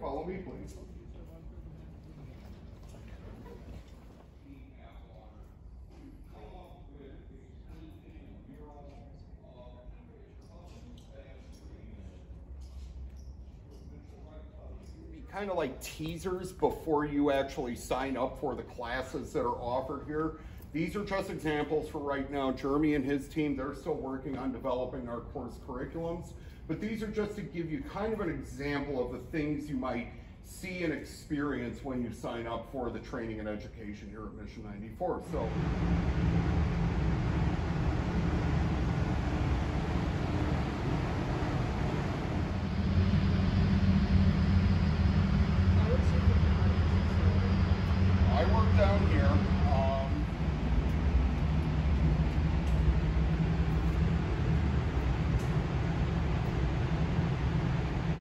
follow me, please. kind of like teasers before you actually sign up for the classes that are offered here. These are just examples for right now. Jeremy and his team, they're still working on developing our course curriculums. But these are just to give you kind of an example of the things you might see and experience when you sign up for the training and education here at Mission 94. So